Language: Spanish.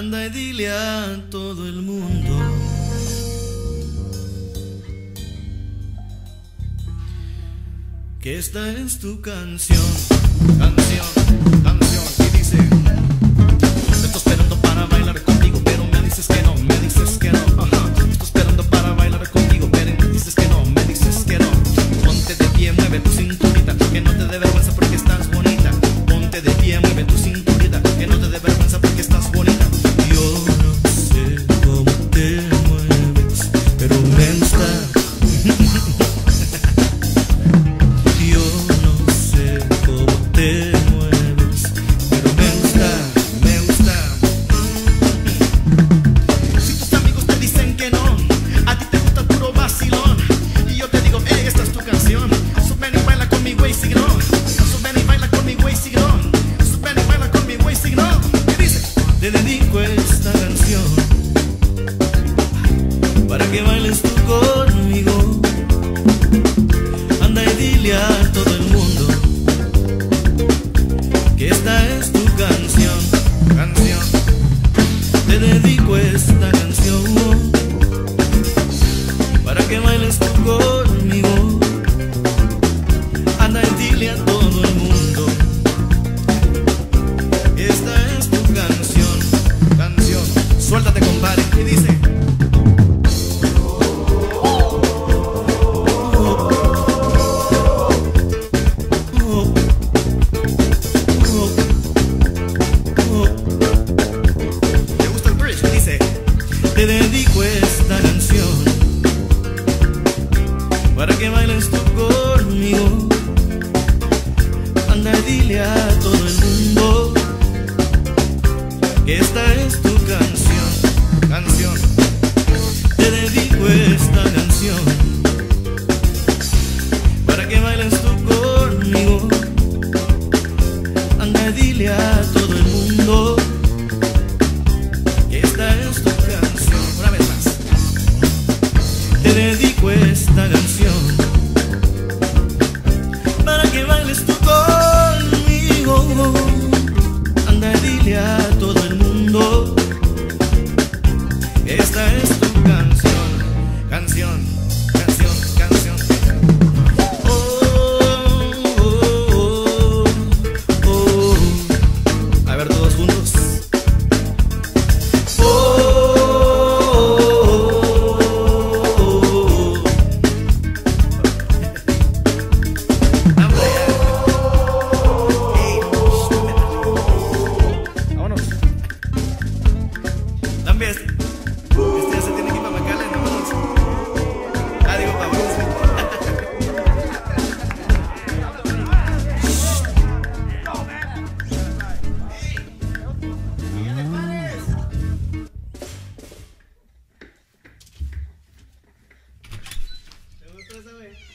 Anda y dile a todo el mundo que esta es tu canción. para que bailes tú conmigo. Anda y dile a todo el mundo que esta es tu canción, canción. Te dedico esta canción para que bailes tú conmigo. Esta es tu canción, canción. Te dedico esta canción para que bailes tú conmigo. Anda, dile a todo el mundo. Esta es tu canción, una vez más. Te dedico esta canción. Esa, güey.